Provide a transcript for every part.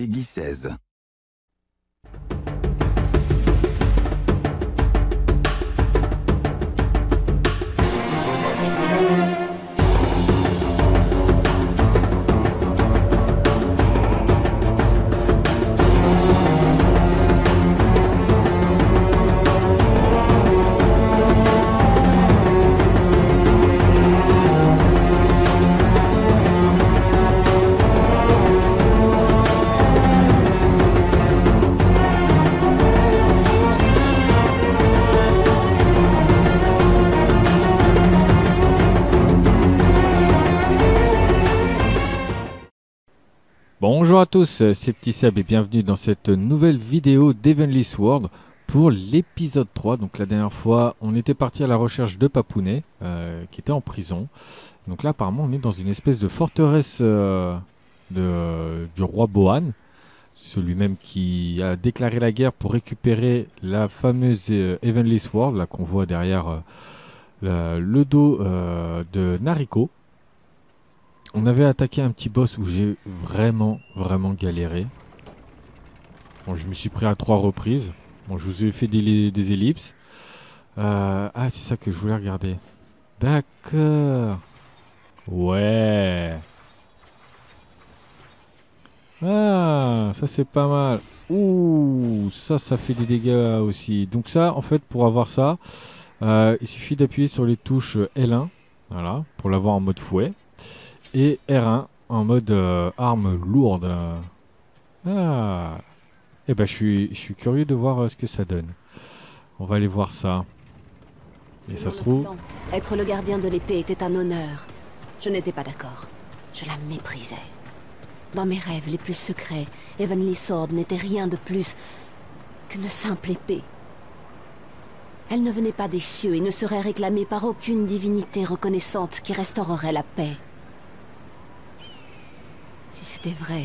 Peggy 16. Tous, c'est Petit Seb et bienvenue dans cette nouvelle vidéo d'Evenly Sword pour l'épisode 3. Donc la dernière fois, on était parti à la recherche de Papounet, euh, qui était en prison. Donc là, apparemment, on est dans une espèce de forteresse euh, de- du roi Bohan, celui-même qui a déclaré la guerre pour récupérer la fameuse euh, Heavenly Sword, là qu'on voit derrière euh, le dos euh, de Nariko. On avait attaqué un petit boss où j'ai vraiment, vraiment galéré. Bon, je me suis pris à trois reprises. Bon, je vous ai fait des, des ellipses. Euh, ah, c'est ça que je voulais regarder. D'accord. Ouais. Ah, ça c'est pas mal. Ouh, ça, ça fait des dégâts aussi. Donc ça, en fait, pour avoir ça, euh, il suffit d'appuyer sur les touches L1, voilà, pour l'avoir en mode fouet et R1 en mode euh, arme lourde. Ah. Et ben je suis, je suis curieux de voir euh, ce que ça donne. On va aller voir ça. Et ça se trouve. plan, Être le gardien de l'épée était un honneur. Je n'étais pas d'accord. Je la méprisais. Dans mes rêves les plus secrets, Heavenly Sword n'était rien de plus qu'une simple épée. Elle ne venait pas des cieux et ne serait réclamée par aucune divinité reconnaissante qui restaurerait la paix. Si c'était vrai,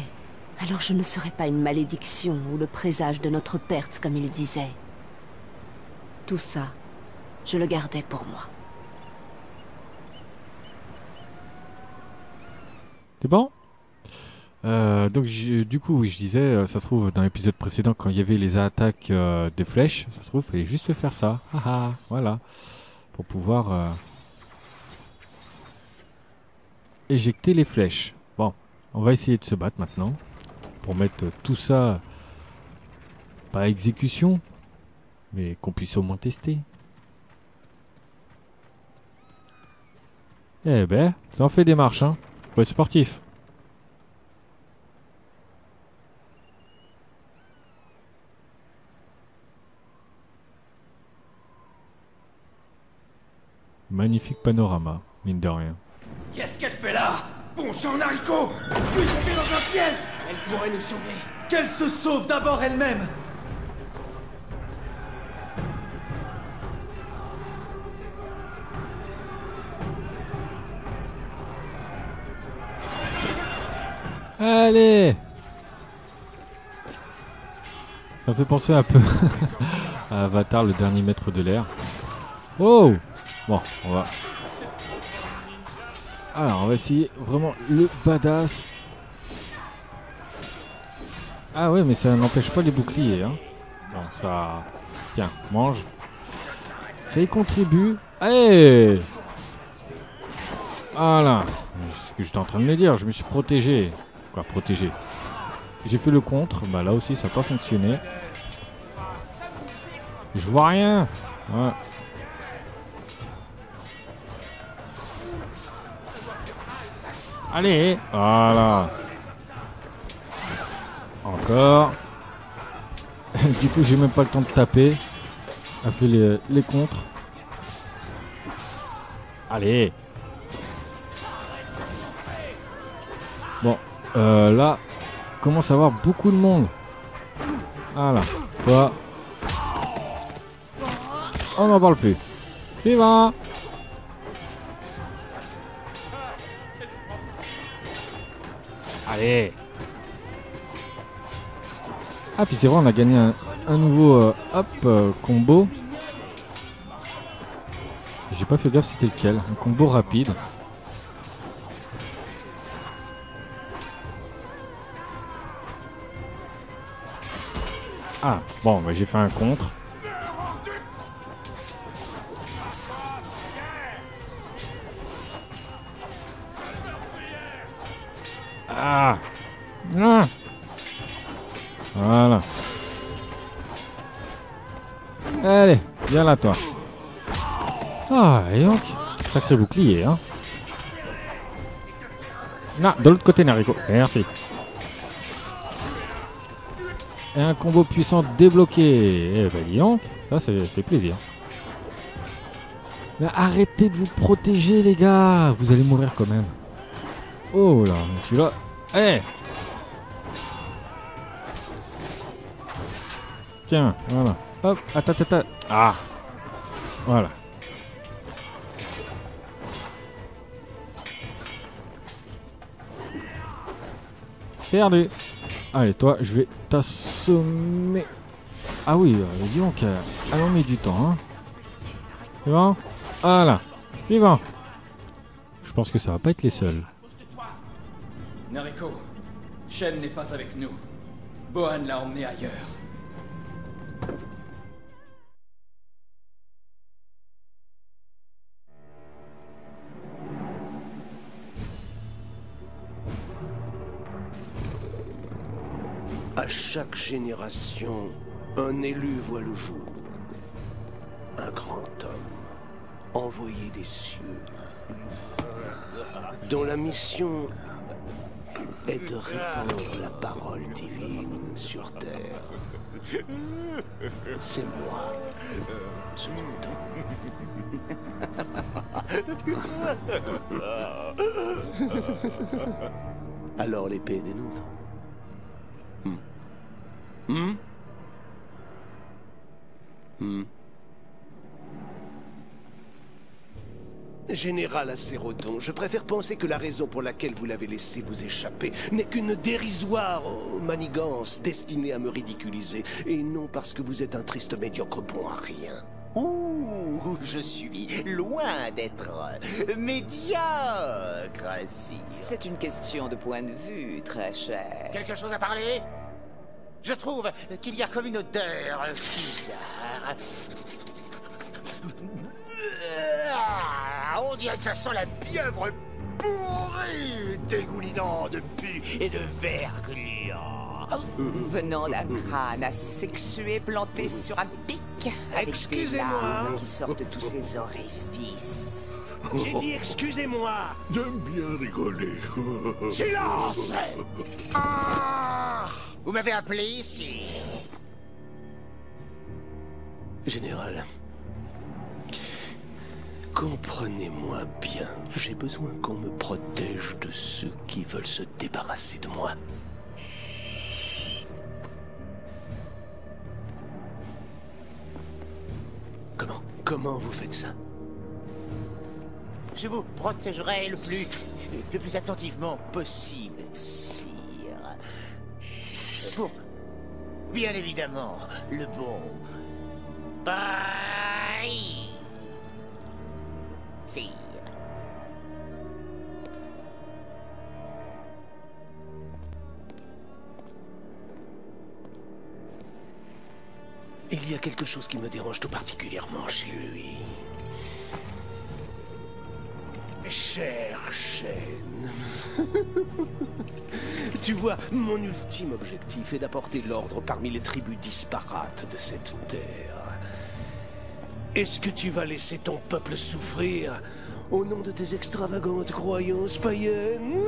alors je ne serais pas une malédiction ou le présage de notre perte, comme il disait. Tout ça, je le gardais pour moi. C'est bon? Euh, donc du coup je disais euh, ça se trouve dans l'épisode précédent quand il y avait les attaques euh, des flèches ça se trouve il fallait juste faire ça Ah ah, voilà pour pouvoir éjecter les flèches on va essayer de se battre maintenant pour mettre tout ça pas à exécution mais qu'on puisse au moins tester. Eh ben ça en fait des marches hein. Faut être sportif. Magnifique panorama, mine de rien. Qu'est-ce qu'elle fait là? Bon sang, Nariko Tu es tombée dans un piège Elle pourrait nous sauver. Qu'elle se sauve d'abord elle-même Allez Ça me fait penser un peu à Avatar, le dernier maître de l'air. Oh Bon, on va... Alors, on va essayer vraiment le badass. Ah ouais, mais ça n'empêche pas les boucliers. Hein. Bon, ça... Tiens, mange. Ça y contribue. Allez Voilà. C'est ce que j'étais en train de me dire. Je me suis protégé. Quoi, protégé? J'ai fait le contre. Bah là aussi, ça n'a pas fonctionné. Je vois rien. Ouais. Allez, voilà. Encore. du coup, j'ai même pas le temps de taper. Appeler les, les contres. Allez. Bon, euh, là, commence à avoir beaucoup de monde. Voilà. Toi. On n'en parle plus. Suivant. Allez. Ah, puis c'est vrai, on a gagné un, nouveau euh, hop euh, combo. J'ai pas fait gaffe c'était lequel. Un combo rapide. Ah, bon, bah, j'ai fait un contre. Là, toi. Ah, et donc, sacré bouclier, hein. Non, de l'autre côté, Nariko. Merci. Et un combo puissant débloqué. Eh ben, donc, ça, fait plaisir. Mais arrêtez de vous protéger, les gars. Vous allez mourir quand même. Oh là, celui-là. Eh Tiens, voilà. Hop, attends, attends. Ah Voilà. Perdu. Allez, toi, je vais t'assommer. Ah oui, euh, dis donc, euh, elle en met du temps. Hein. Suivant. Voilà. Suivant. Je pense que ça va pas être les seuls. Nariko, Shen n'est pas avec nous. Bohan l'a emmené ailleurs. Chaque génération, un élu voit le jour. Un grand homme, envoyé des cieux, dont la mission est de répandre la parole divine sur terre. C'est moi, ce Alors l'épée des nôtres. Hmm. Hmm? Hmm? Général Acérodon, je préfère penser que la raison pour laquelle vous l'avez laissé vous échapper n'est qu'une dérisoire manigance destinée à me ridiculiser, et non parce que vous êtes un triste médiocre bon à rien. Ouh, je suis loin d'être médiocre, si. C'est une question de point de vue, très cher. Quelque chose à parler? Je trouve qu'il y a comme une odeur bizarre. Ah, on dirait que ça sent la pieuvre pourrie, dégoulinant de pu et de verglas. Venant d'un crâne asexué planté sur un pic, avec des Excusez-moi. larmes qui sortent de tous ses orifices. J'ai dit excusez-moi J'aime bien rigoler. Silence Ah Vous m'avez appelé ici Général, comprenez-moi bien. J'ai besoin qu'on me protège de ceux qui veulent se débarrasser de moi. Comment Comment vous faites ça? Je vous protégerai le plus, le plus attentivement possible, bien évidemment, le bon. Bye. Sire. Il y a quelque chose qui me dérange tout particulièrement chez lui. Cher Shen. tu vois, mon ultime objectif est d'apporter l'ordre parmi les tribus disparates de cette terre. Est-ce que tu vas laisser ton peuple souffrir au nom de tes extravagantes croyances païennes?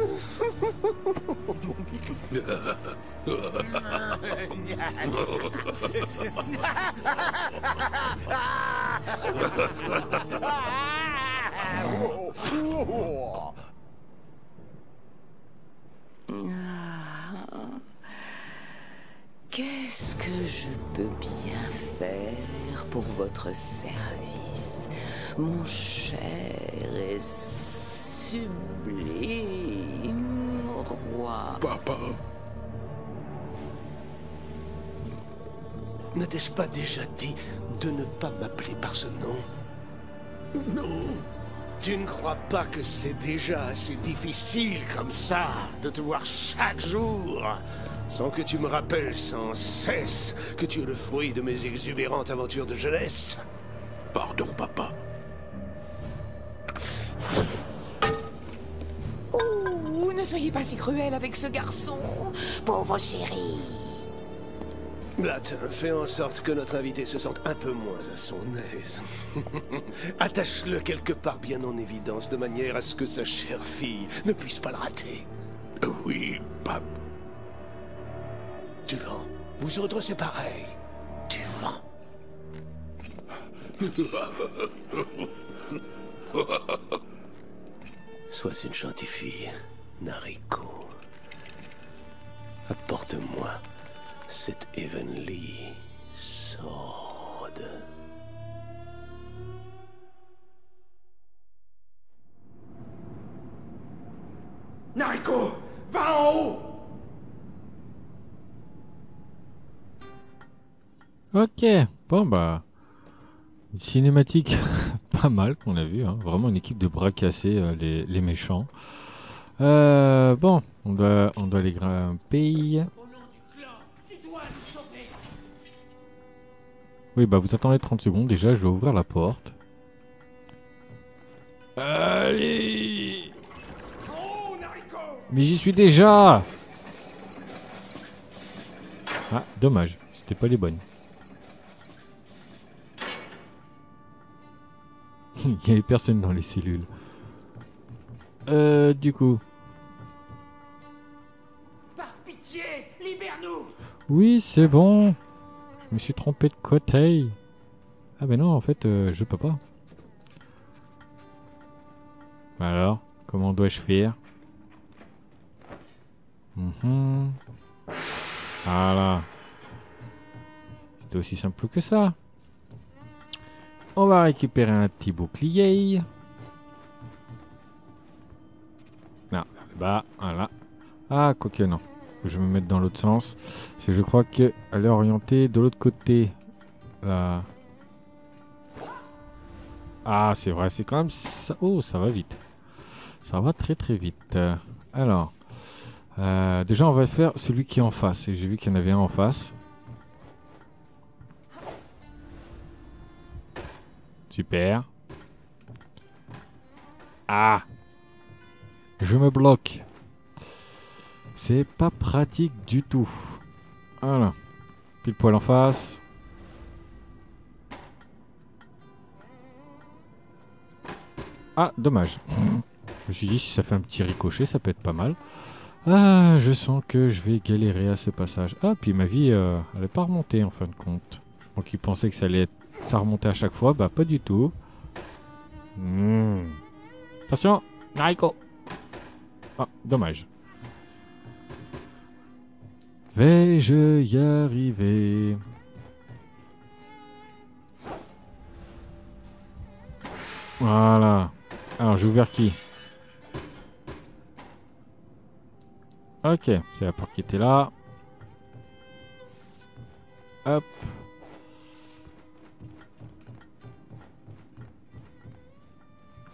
Qu'est-ce que je peux bien faire pour votre service, mon cher et sublime roi? Papa, Ne t'ai-je pas déjà dit de ne pas m'appeler par ce nom? Non. Tu ne crois pas que c'est déjà assez difficile comme ça de te voir chaque jour? Sans que tu me rappelles sans cesse que tu es le fruit de mes exubérantes aventures de jeunesse Pardon, papa. Oh, ne soyez pas si cruel avec ce garçon. Pauvre chéri. Blatt, fais en sorte que notre invité se sente un peu moins à son aise. Attache-le quelque part bien en évidence, de manière à ce que sa chère fille ne puisse pas le rater. Oui, papa. Tu vends. Vous autres, c'est pareil. Tu vends. Sois une gentille fille, Nariko. Apporte-moi cette Heavenly Sword. Ok, bon bah... Une cinématique pas mal qu'on a vu, hein. vraiment une équipe de bras cassés, euh, les, méchants. Euh, bon, on doit, on doit les grimper. Oui, bah vous attendez 30 secondes, déjà je dois ouvrir la porte. Allez Mais j'y suis déjà Ah, dommage, c'était pas les bonnes. Il y avait personne dans les cellules. Euh, du coup... Par pitié, libère-nous Oui, c'est bon. Je me suis trompé de côté. Ah ben non, en fait, euh, je peux pas. Alors, comment dois-je faire? Mhm. Voilà. C'était aussi simple que ça. On va récupérer un petit bouclier. Non, bah, voilà. Ah, quoique non. Je vais me mettre dans l'autre sens. C'est je crois qu'elle est orientée de l'autre côté. Là. Ah, c'est vrai, c'est quand même ça. Oh, ça va vite. Ça va très très vite. Alors, euh, déjà on va faire celui qui est en face. J'ai vu qu'il y en avait un en face. Super. Ah Je me bloque. C'est pas pratique du tout. Voilà. Pile poil en face. Ah, dommage. Je me suis dit, si ça fait un petit ricochet, ça peut être pas mal. Ah, je sens que je vais galérer à ce passage. Ah, puis ma vie, euh, elle n'est pas remontée en fin de compte. Donc il pensait que ça allait être... ça remontait à chaque fois. Bah, pas du tout. Hmm. Attention, Nariko. Ah, dommage. Vais-je y arriver? Voilà. Alors, j'ai ouvert qui? Ok, c'est la porte qui était là. Hop.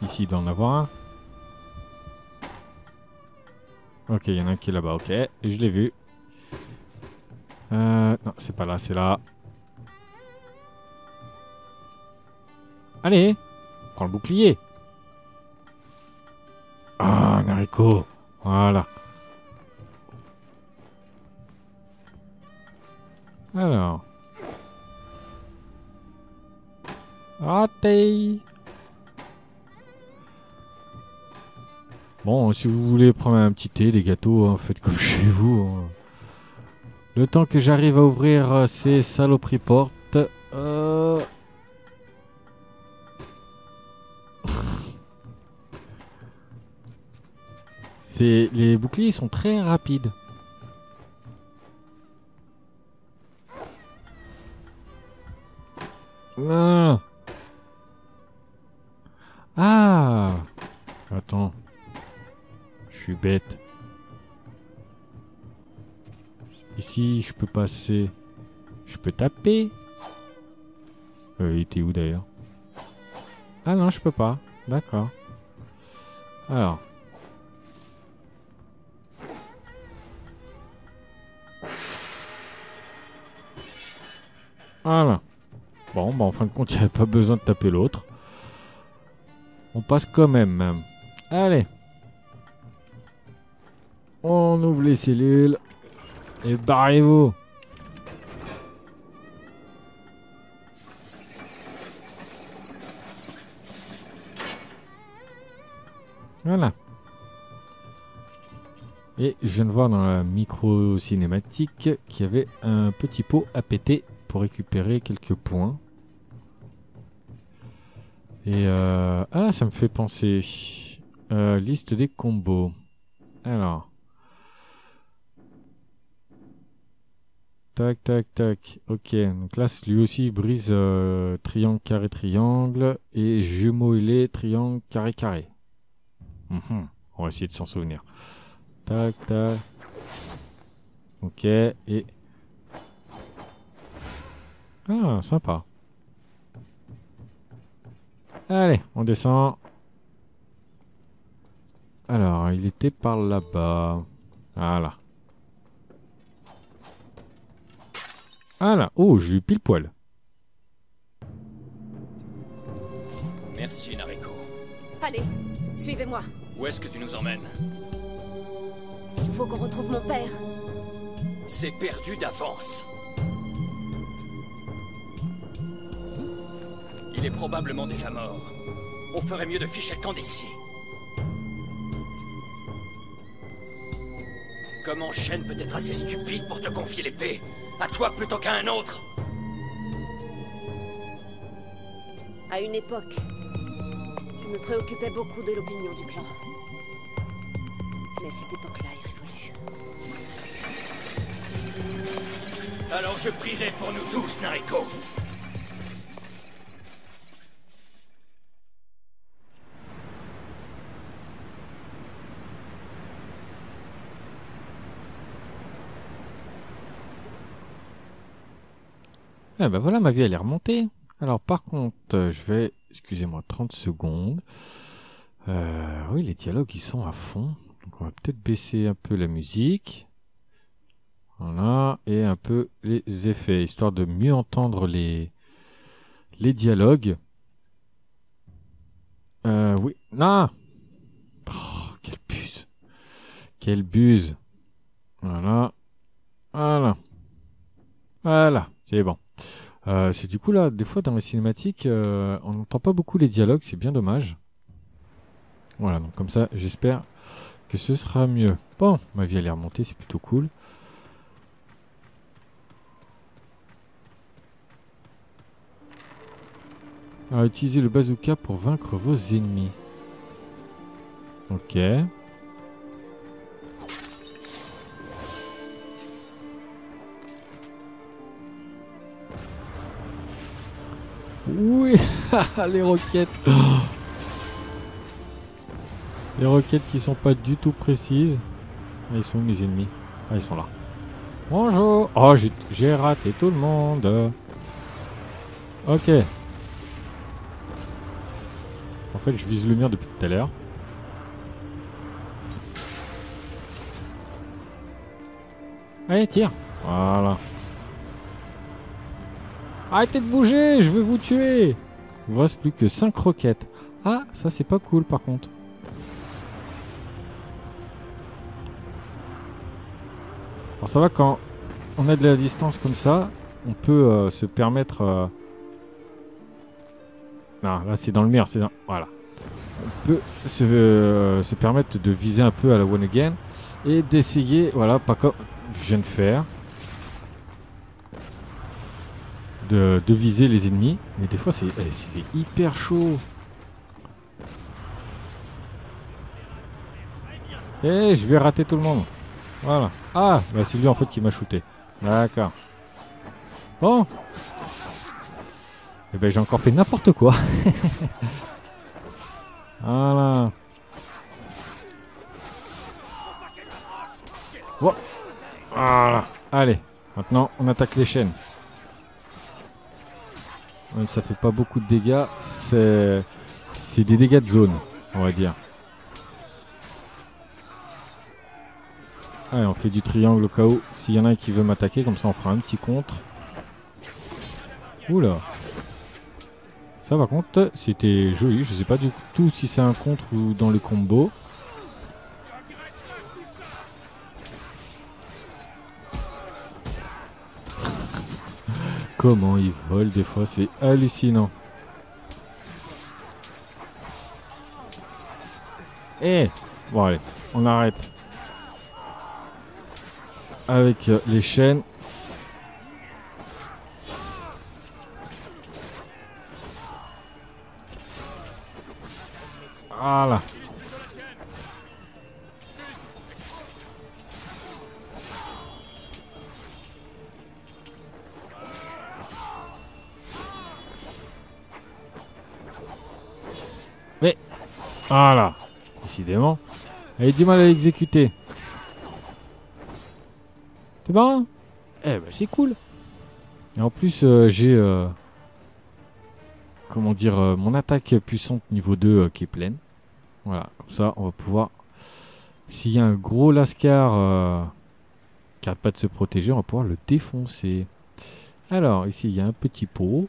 Ici, il doit en avoir un. Ok, il y en a un qui est là-bas, ok. Je l'ai vu. Euh, non, c'est pas là, c'est là. Allez, prends le bouclier. Ah, Nariko. Voilà. Alors. Raté. Bon, si vous voulez prendre un petit thé, des gâteaux, hein, faites comme chez vous. hein. Le temps que j'arrive à ouvrir euh, ces saloperies portes. Euh... Les boucliers sont très rapides. Je peux taper euh, Il était où d'ailleurs? Ah non, je peux pas. D'accord. Alors. Voilà. Bon, bah en fin de compte, il n'y avait pas besoin de taper l'autre. On passe quand même. Allez. On ouvre les cellules. Et barrez-vous. Voilà. Et je viens de voir dans la micro cinématique qu'il y avait un petit pot à péter pour récupérer quelques points. Et euh, ah, ça me fait penser. Euh, liste des combos. Alors. Tac, tac, tac. Ok, donc là, lui aussi, il brise euh, triangle, carré, triangle. Et jumeau ailé, triangle, carré, carré. Mhm, On va essayer de s'en souvenir. Tac, tac. Ok, et... Ah, sympa. Allez, on descend. Alors, il était par là-bas. Voilà. Voilà. Oh, j'ai eu pile poil. Merci, Nariko. Allez, suivez-moi. Où est-ce que tu nous emmènes Il faut qu'on retrouve mon père. C'est perdu d'avance. Il est probablement déjà mort. On ferait mieux de ficher le camp d'ici. Comment Shen peut être assez stupide pour te confier l'épée À toi plutôt qu'à un autre? À une époque, me préoccupais beaucoup de l'opinion du clan. Mais cette époque-là est révolue. Alors je prierai pour nous tous, Nariko. Ah bah voilà, ma vie elle est remontée. Alors par contre, euh, je vais, excusez-moi, 30 secondes. Euh, oui, les dialogues ils sont à fond. Donc on va peut-être baisser un peu la musique. Voilà, et un peu les effets, histoire de mieux entendre les, les dialogues. Euh, oui, non Oh, quelle buse Quelle buse Voilà. Voilà. Voilà, c'est bon. Euh, c'est du coup là, des fois dans les cinématiques, euh, on n'entend pas beaucoup les dialogues, c'est bien dommage. Voilà, donc comme ça, j'espère que ce sera mieux. Bon, ma vie elle est remontée, c'est plutôt cool. Alors, utilisez le bazooka pour vaincre vos ennemis. Ok. les roquettes. Les roquettes qui sont pas du tout précises. Ah, Ils sont où mes ennemis? Ah, ils sont là. Bonjour. Oh, j'ai- raté tout le monde. Ok. En fait, je vise le mur depuis tout à l'heure. Allez, tire. Voilà. Arrêtez de bouger, je vais vous tuer. Il vous reste plus que 5 roquettes. Ah, ça c'est pas cool par contre. Alors ça va quand on a de la distance comme ça, on peut euh, se permettre... euh, Non, là c'est dans le mur, c'est dans... Voilà. On peut se, euh, se permettre de viser un peu à la one again et d'essayer, voilà, pas comme je viens de faire, de, viser les ennemis. Mais des fois c'est eh, hyper chaud. Eh, je vais rater tout le monde. Voilà. Ah, bah c'est lui en fait qui m'a shooté. D'accord. Bon. Eh ben j'ai encore fait n'importe quoi. voilà. Voilà. Allez. Maintenant, on attaque les chaînes. Même si ça fait pas beaucoup de dégâts, c'est des dégâts de zone, on va dire. Allez, on fait du triangle au cas où. S'il y en a qui veut m'attaquer, comme ça on fera un petit contre. Oula. Ça par contre, c'était joli. Je sais pas du tout si c'est un contre ou dans les combos. Comment ils volent des fois, c'est hallucinant. Eh Bon allez, on arrête. Avec euh, les chaînes. Elle a du mal à l'exécuter. C'est marrant. Eh ben c'est cool. Et en plus, euh, j'ai... euh, comment dire, euh, mon attaque puissante niveau 2 euh, qui est pleine. Voilà, comme ça, on va pouvoir... S'il y a un gros lascar qui arrête pas de se protéger, on va pouvoir le défoncer. Alors, ici, il y a un petit pot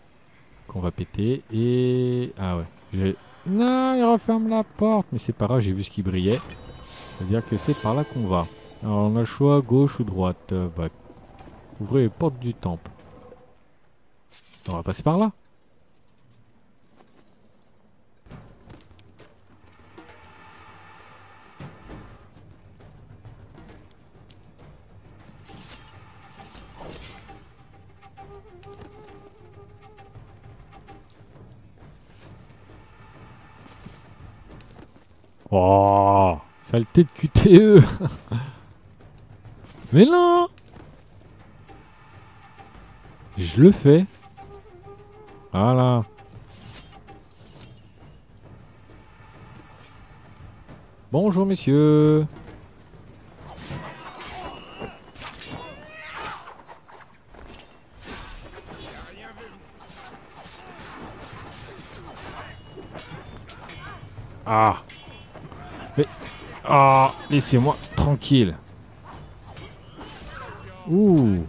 qu'on va péter. Et... Ah ouais. Non, il referme la porte. Mais c'est pas grave, j'ai vu ce qui brillait. C'est-à-dire que c'est par là qu'on va. Alors, on a le choix, gauche ou droite. Euh, bah, ouvrez les portes du temple. On va passer par là. Saleté de QTE. Mais non Je le fais. Voilà. Bonjour messieurs. Laissez-moi tranquille. Ouh.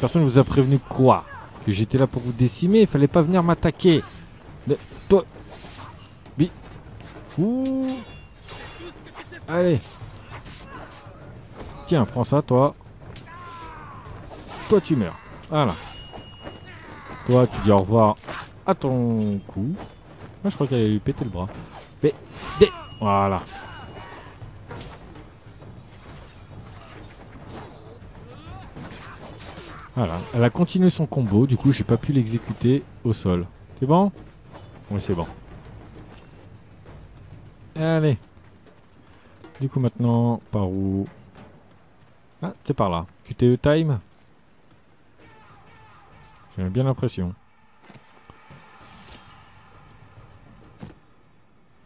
Personne ne vous a prévenu quoi? Que j'étais là pour vous décimer, il fallait pas venir m'attaquer. Toi... Bi... Ouh. Allez. Tiens, prends ça, toi. Toi, tu meurs. Voilà. Toi, tu dis au revoir à ton cou. Moi, je crois qu'elle allait lui péter le bras. Voilà. Voilà, elle a continué son combo, du coup j'ai pas pu l'exécuter au sol. C'est bon? Oui c'est bon. Allez. Du coup maintenant, par où? Ah, c'est par là. QTE time J'ai bien l'impression.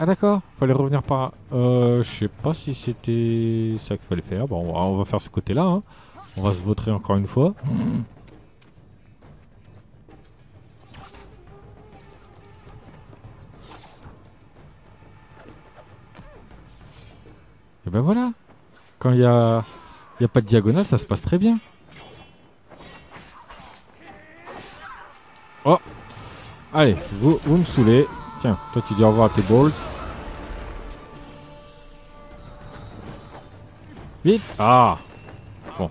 Ah d'accord, fallait revenir par... Euh, je sais pas si c'était ça qu'il fallait faire. Bon, on va, faire ce côté-là. Hein. On va se vautrer encore une fois. Et ben voilà. Quand il y a, y a pas de diagonale, ça se passe très bien. Oh Allez, vous, vous me saoulez. Tiens, toi tu dis au revoir à tes balls. Vite Ah Bon.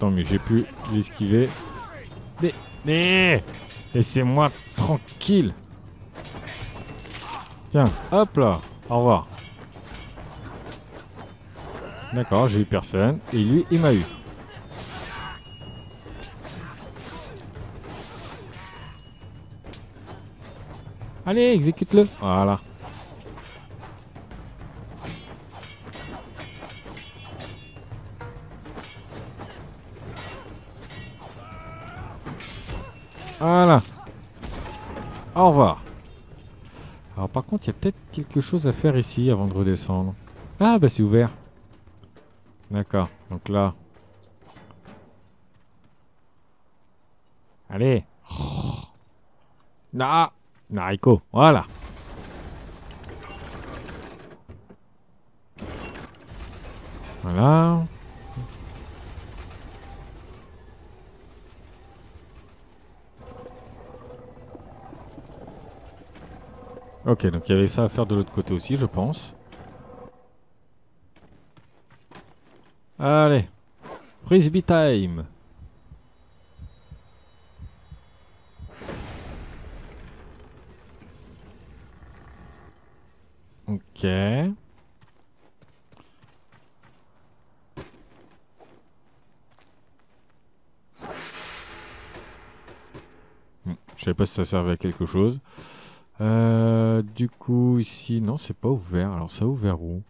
Tant mieux, j'ai pu l'esquiver. Mais, mais Laissez-moi tranquille Tiens, hop là Au revoir. D'accord, j'ai eu personne. Et lui, il m'a eu. Allez, exécute-le. Voilà. Voilà. Au revoir. Alors par contre, il y a peut-être quelque chose à faire ici avant de redescendre. Ah bah c'est ouvert. D'accord. Donc là. Allez. Oh. Na. Nariko, voilà. Voilà. Ok, donc il y avait ça à faire de l'autre côté aussi, je pense. Allez. Frisbee time Hmm, Je savais pas si ça servait à quelque chose. Euh, du coup, ici, non, c'est pas ouvert. Alors, ça a ouvert où?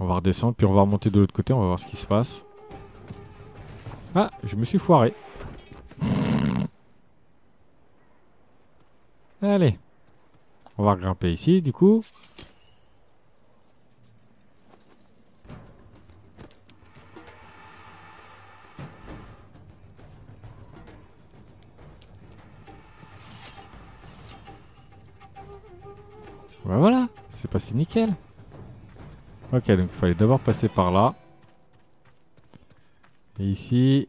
On va redescendre, puis on va remonter de l'autre côté, on va voir ce qui se passe. Ah, je me suis foiré. Allez. On va grimper ici, du coup. Bah voilà, c'est passé nickel. Ok, donc il fallait d'abord passer par là. Et ici...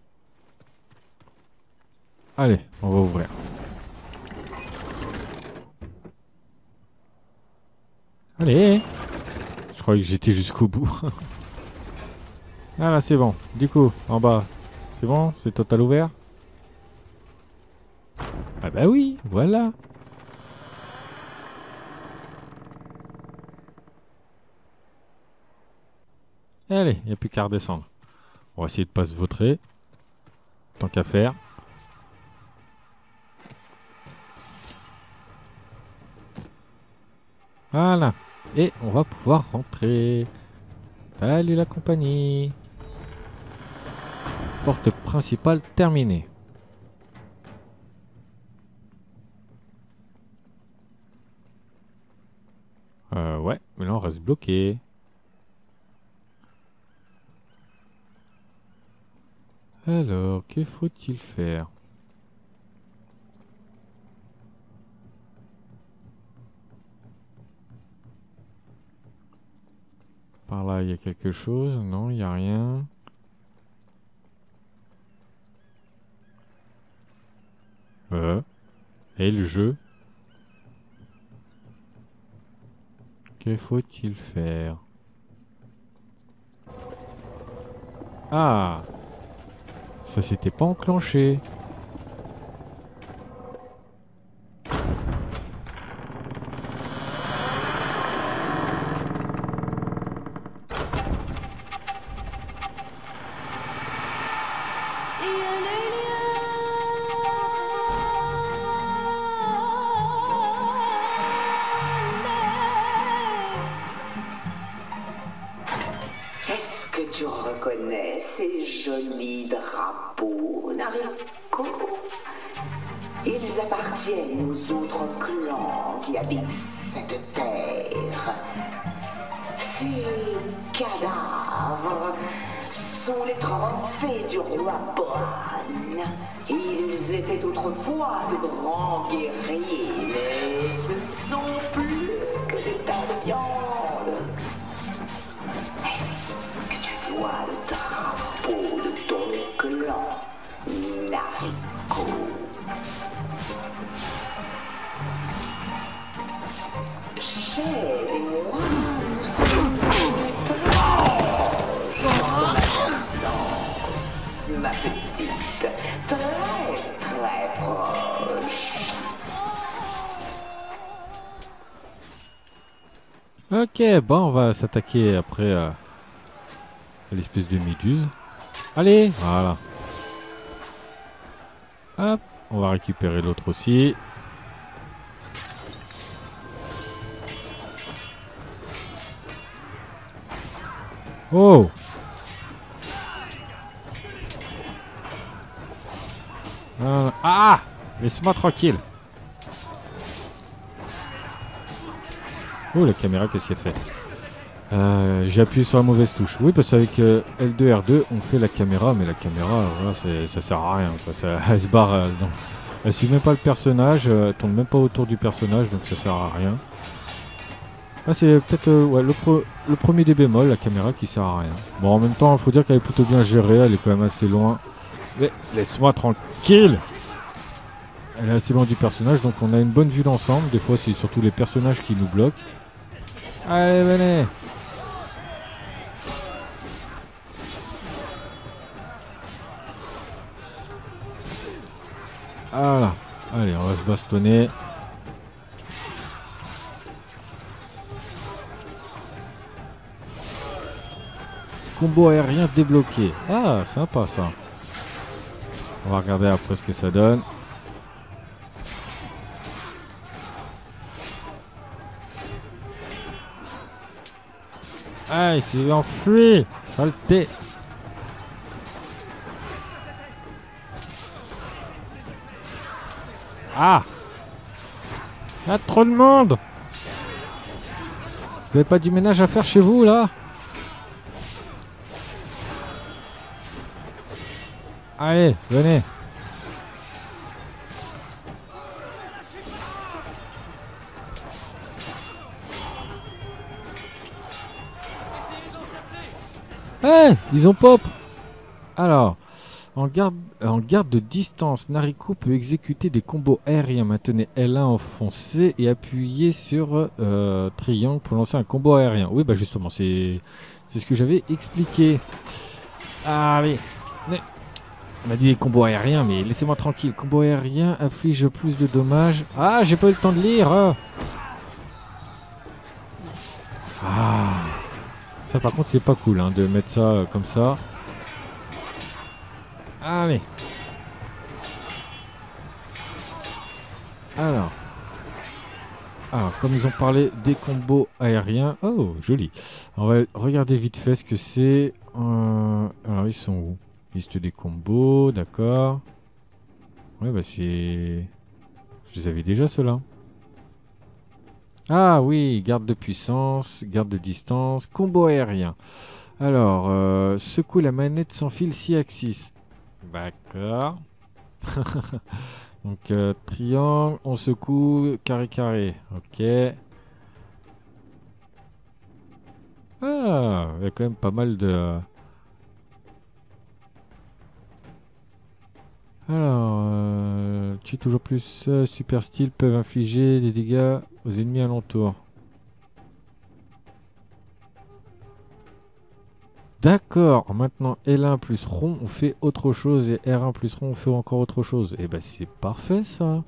Allez, on va ouvrir. Allez Je croyais que j'étais jusqu'au bout. ah là, c'est bon. Du coup, en bas, c'est bon C'est total ouvert Ah bah oui, voilà Allez, il n'y a plus qu'à redescendre. On va essayer de pas se vautrer. Tant qu'à faire. Voilà. Et on va pouvoir rentrer. Salut la compagnie. Porte principale terminée. Euh, ouais, mais là on reste bloqué. Alors, que faut-il faire? Par là, il y a quelque chose? Non, il n'y a rien. Euh. Et le jeu? Que faut-il faire? Ah Ça s'était pas enclenché. Ok, bon, on va s'attaquer après euh, l'espèce de méduse. Allez, voilà. Hop, on va récupérer l'autre aussi. Oh Euh, Ah Laisse-moi tranquille Oh la caméra qu'est-ce qu'elle fait? Euh, J'ai appuyé sur la mauvaise touche. Oui parce qu'avec euh, L2 R2 on fait la caméra mais la caméra voilà, ça sert à rien. quoi. Ça- elle se barre. euh, non. Elle suit même pas le personnage, euh, elle tourne même pas autour du personnage donc ça sert à rien. Ah c'est peut-être euh, ouais, le, pro- le premier des bémols, la caméra qui sert à rien. Bon en même temps il faut dire qu'elle est plutôt bien gérée, elle est quand même assez loin. Mais laisse-moi tranquille elle est assez loin du personnage, donc on a une bonne vue d'ensemble. Des fois, c'est surtout les personnages qui nous bloquent. Allez, venez Voilà. Allez, on va se bastonner. Combo aérien débloqué. Ah, sympa ça. On va regarder après ce que ça donne. Ah, il s'est enfui Saleté Il y a trop de monde. Vous avez pas du ménage à faire chez vous, là? Allez, venez. Eh Ils ont pop. Alors, en garde, en garde de distance, Nariko peut exécuter des combos aériens. Maintenez L1 enfoncé et appuyez sur euh, triangle pour lancer un combo aérien. Oui, bah justement, c'est ce que j'avais expliqué. Allez, mais- on a dit des combos aériens, mais laissez-moi tranquille. Combo aérien inflige plus de dommages. Ah, j'ai pas eu le temps de lire. Ah. Ça par contre c'est pas cool hein, de mettre ça euh, comme ça. Allez. Alors. Alors, comme ils ont parlé des combos aériens. Oh, joli. On va regarder vite fait ce que c'est. Euh, alors, ils sont où? Liste des combos, d'accord. Ouais, bah c'est. Je les avais déjà ceux-là. Ah oui, garde de puissance, garde de distance, combo aérien. Alors, euh, secoue la manette sans fil 6 axis. D'accord. Donc, euh, triangle, on secoue, carré carré. Ok. Ah, il y a quand même pas mal de... Alors, euh, tue toujours plus, euh, super style peuvent infliger des dégâts aux ennemis alentours. D'accord, maintenant L1 plus rond, on fait autre chose et R1 plus rond, on fait encore autre chose. Et ben c'est parfait ça.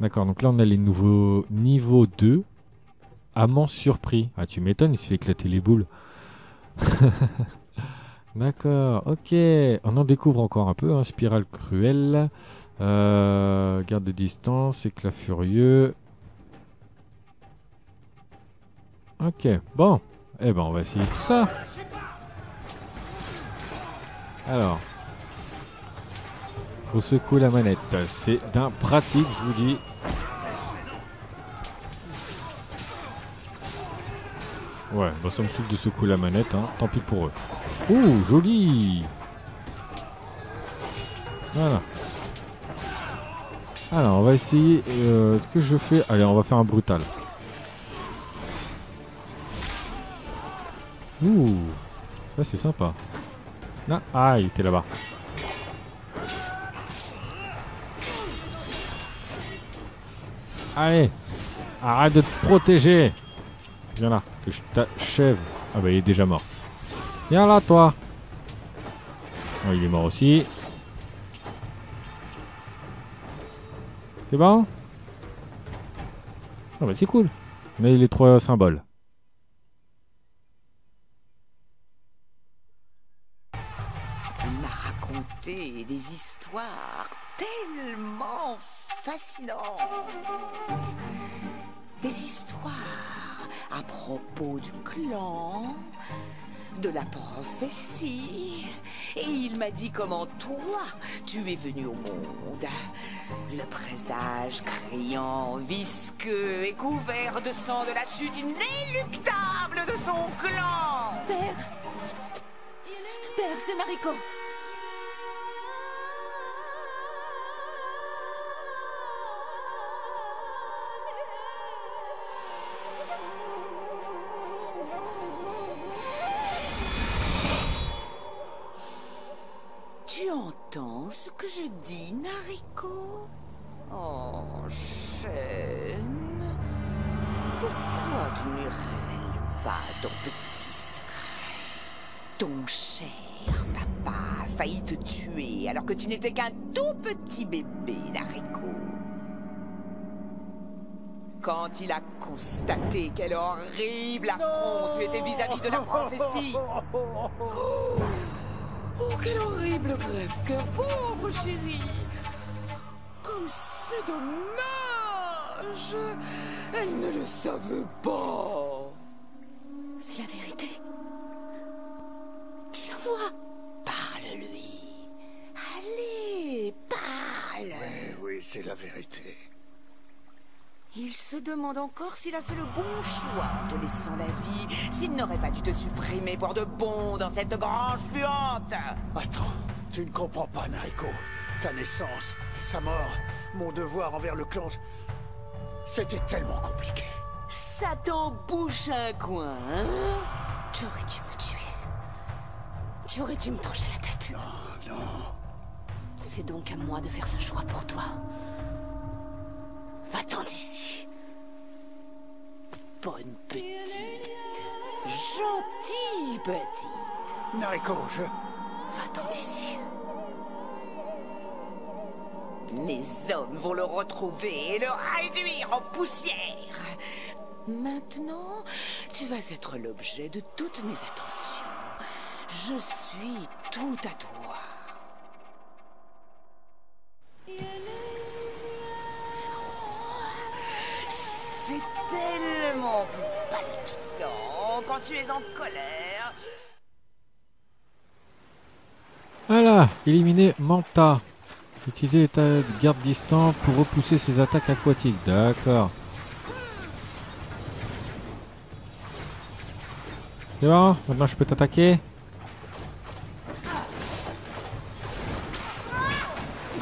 D'accord, donc là on a les nouveaux niveaux 2. Amant surpris. Ah tu m'étonnes, il se fait éclater les boules. D'accord, ok. On en découvre encore un peu. hein. Spirale cruelle. Euh, garde de distance, éclat furieux. Ok, bon. Eh ben on va essayer tout ça. Alors. Faut secouer la manette. C'est d'un pratique, je vous dis. Ouais, bah ça me saoule de secouer la manette, hein. tant pis pour eux. Ouh, joli Voilà. Alors, on va essayer euh, ce que je fais. Allez, on va faire un brutal. Ouh, ça c'est sympa. Ah, il était là-bas. Allez, arrête de te protéger. Viens là, que je t'achève. Ah bah il est déjà mort. Viens là, toi. Oh, il est mort aussi. C'est bon? Ah bah c'est cool. On a les trois symboles. La prophétie. Et il m'a dit comment toi, tu es venu au monde. Le présage criant, visqueux et couvert de sang de la chute inéluctable de son clan. Père Père, c'est Oh, chaîne. Pourquoi tu ne révèles pas ton petit secret? Ton cher papa a failli te tuer alors que tu n'étais qu'un tout petit bébé d'haricot. Quand il a constaté quel horrible affront tu étais vis-à-vis de la prophétie. Oh, oh, quel horrible crève-cœur, pauvre chérie. C'est dommage. Elle ne le savait pas. C'est la vérité. Dis-le-moi. Parle-lui. Allez, parle. Oui, oui, c'est la vérité. Il se demande encore s'il a fait le bon choix en te laissant la vie, s'il n'aurait pas dû te supprimer pour de bon dans cette grange puante. Attends, tu ne comprends pas, Nariko. Ta naissance, sa mort, mon devoir envers le clan, c'était tellement compliqué. Ça t'embouche un coin, hein? Tu aurais dû me tuer. Tu aurais dû me trancher la tête. Non, non. C'est donc à moi de faire ce choix pour toi. Va-t'en d'ici. Bonne petite. Gentille petite. Nariko, je... Va-t'en d'ici. Mes hommes vont le retrouver et le réduire en poussière. Maintenant, tu vas être l'objet de toutes mes attentions. Je suis tout à toi. C'est tellement palpitant quand tu es en colère. Voilà, éliminer Manta. Utiliser l'état de garde distant pour repousser ses attaques aquatiques. D'accord. C'est bon Maintenant je peux t'attaquer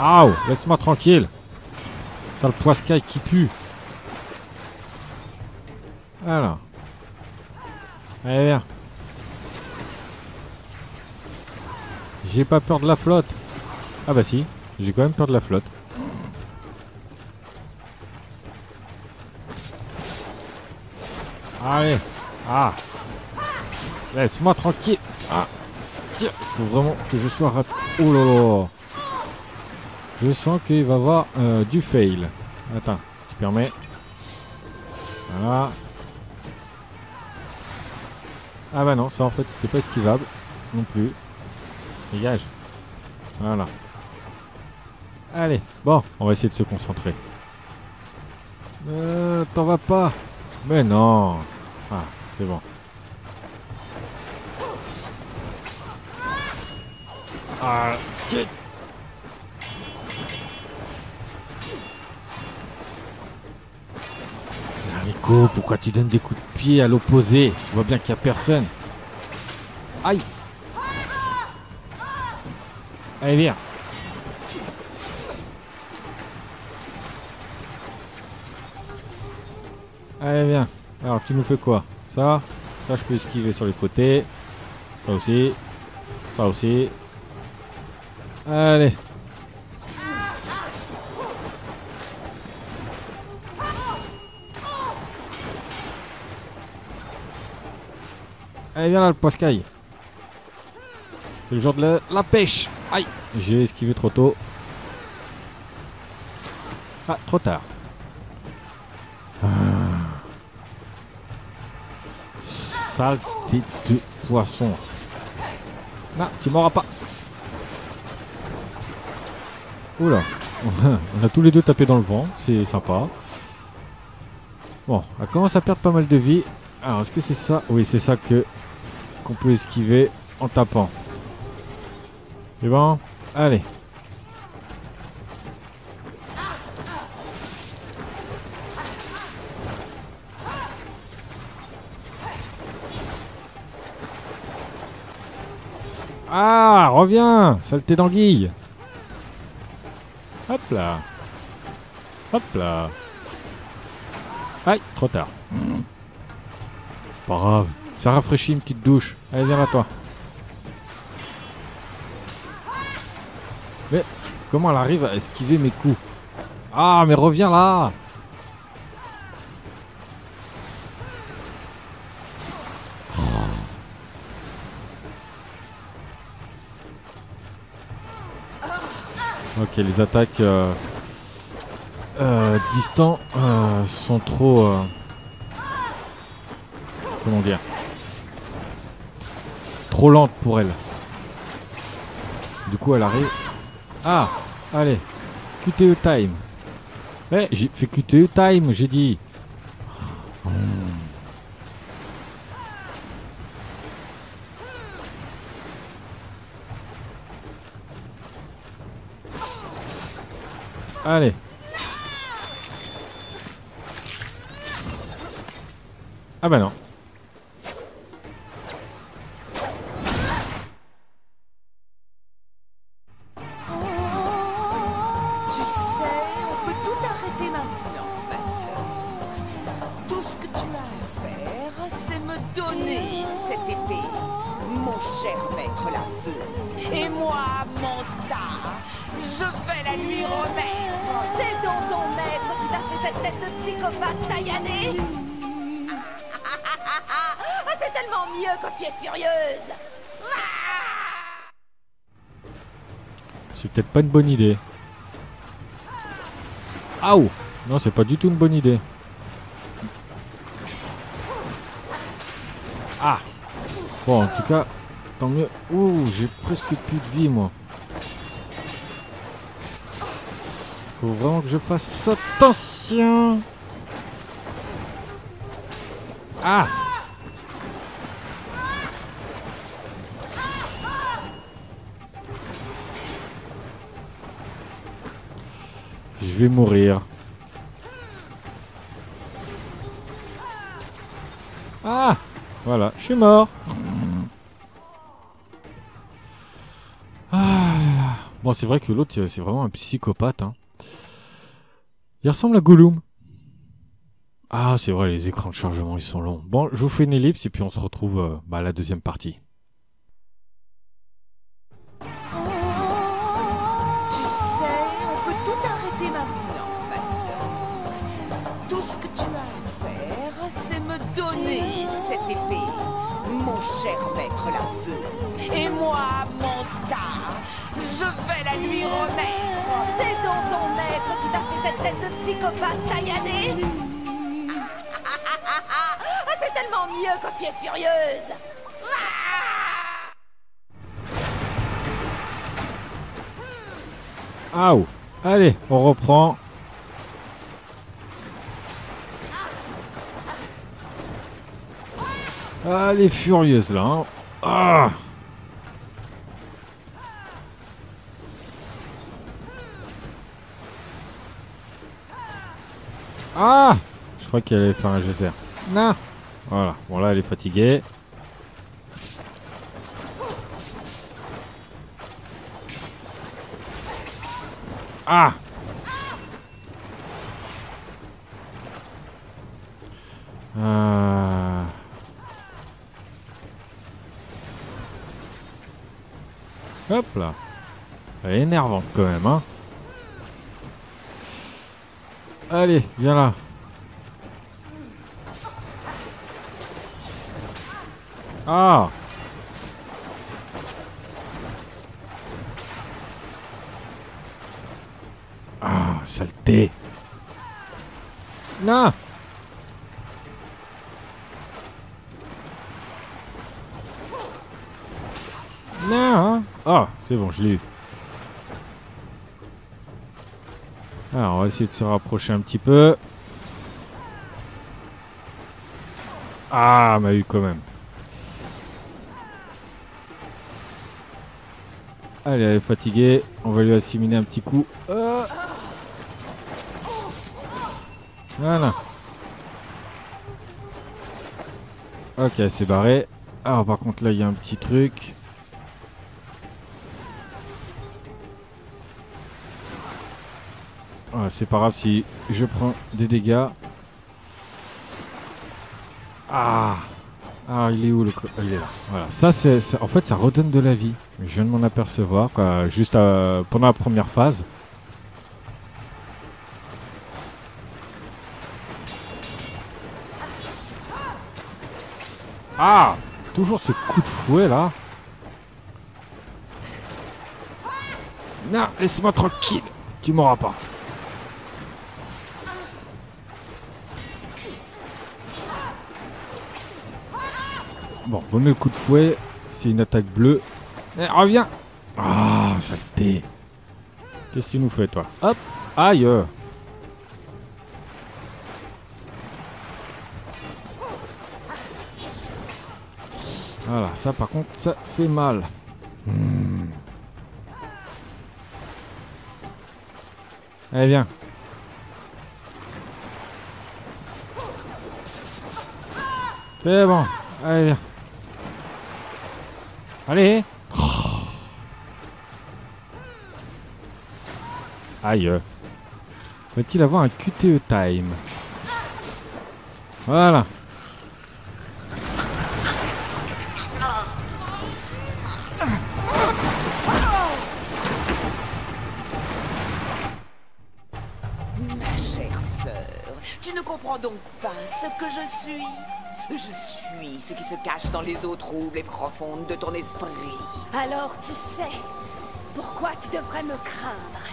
Aouh Laisse-moi tranquille Sale poiscaille qui pue Alors. Allez, viens. J'ai pas peur de la flotte. Ah bah si, j'ai quand même peur de la flotte. Allez. Ah. Laisse-moi tranquille. Ah. Tiens, faut vraiment que je sois rapide. Oh. Je sens qu'il va y avoir euh, du fail. Attends, je permets. Voilà. Ah bah non, ça en fait c'était pas esquivable non plus. Dégage. Voilà. Allez, bon, on va essayer de se concentrer. Euh, t'en vas pas. Mais non. Ah, c'est bon. Ah, tiens. Rico, pourquoi tu donnes des coups de pied à l'opposé? Tu vois bien qu'il n'y a personne. Aïe Allez, viens. Allez, viens. Alors, tu nous fais quoi? Ça Ça, je peux esquiver sur les côtés. Ça aussi. Ça aussi. Allez. Allez, viens là, le poiscaille. C'est le genre de la, la pêche. Aïe, j'ai esquivé trop tôt. Ah, trop tard. Saleté de poisson. Non, tu m'auras pas. Oula. On a tous les deux tapé dans le vent. C'est sympa. Bon, on commence à perdre pas mal de vie. Alors, est-ce que c'est ça? Oui, c'est ça que qu'on peut esquiver en tapant. C'est bon Allez. Ah, reviens Saleté d'anguille Hop là Hop là Aïe, trop tard. Pas grave. Ça rafraîchit une petite douche. Allez, viens là, toi. Mais comment elle arrive à esquiver mes coups? Ah, mais reviens là Ok, les attaques euh, euh, distants euh, sont trop... euh, comment dire Trop lentes pour elle. Du coup, elle arrive... Ah Allez QTE time Eh, j'ai fait QTE time, j'ai dit. Allez. Ah bah non. Une bonne idée. Aouh Non, c'est pas du tout une bonne idée. Ah Bon, en tout cas, tant mieux. Ouh, j'ai presque plus de vie, moi. Faut vraiment que je fasse attention. Ah vais mourir. Ah Voilà, je suis mort. Ah. Bon, c'est vrai que l'autre, c'est vraiment un psychopathe. Hein. Il ressemble à Gollum. Ah, c'est vrai, les écrans de chargement, ils sont longs. Bon, je vous fais une ellipse et puis on se retrouve euh, bah, à la deuxième partie. Reprend. Ah, elle est furieuse là. hein. Ah Ah Je crois qu'elle allait faire un geyser. Non Voilà. Bon là, elle est fatiguée. Ah énervante quand même, hein. Allez, viens là. Ah Ah, saleté. Non Non hein. Ah, c'est bon, je l'ai eu. Alors, on va essayer de se rapprocher un petit peu. Ah, m'a eu quand même. Allez, elle est fatiguée. On va lui assimiler un petit coup. Ah. Voilà. Ok, c'est barré. Alors, par contre, là, il y a un petit truc. Euh, c'est pas grave si je prends des dégâts. Ah Ah, il est où le... Euh, il est là. Voilà. Ça, c'est, en fait, ça redonne de la vie. Je viens de m'en apercevoir, juste euh, pendant la première phase. Ah Toujours ce coup de fouet, là. Non, laisse-moi tranquille. Tu m'auras pas. Bon, remets le coup de fouet. C'est une attaque bleue. Eh, reviens Ah, saleté Qu'est-ce que tu nous fais, toi Hop Aïe Voilà, ça par contre, ça fait mal. Hmm. Allez, viens. C'est bon. Allez, viens. Allez Aïe. Va-t-il avoir un QTE time Voilà. Ma chère sœur, tu ne comprends donc pas ce que je suis Je suis ce qui se cache dans les eaux troubles et profondes de ton esprit. Alors tu sais pourquoi tu devrais me craindre,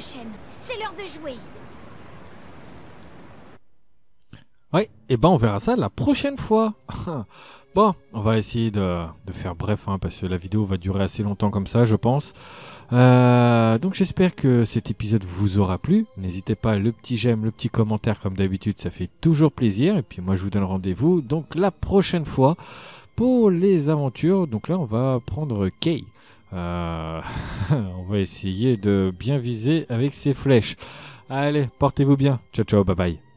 C'est l'heure de jouer. Ouais, et ben on verra ça la prochaine fois. bon, on va essayer de, de faire bref, hein, parce que la vidéo va durer assez longtemps comme ça, je pense. Euh, donc j'espère que cet épisode vous aura plu. N'hésitez pas, le petit j'aime, le petit commentaire comme d'habitude, ça fait toujours plaisir. Et puis moi je vous donne rendez-vous donc la prochaine fois pour les aventures. Donc là on va prendre Kay. Euh, on va essayer de bien viser avec ses flèches. Allez, portez-vous bien. Ciao ciao, bye bye.